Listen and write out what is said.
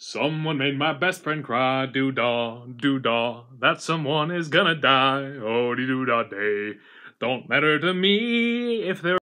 Someone made my best friend cry, doo dah, doo dah. That someone is gonna die, oh dee doo dah day. Don't matter to me if they're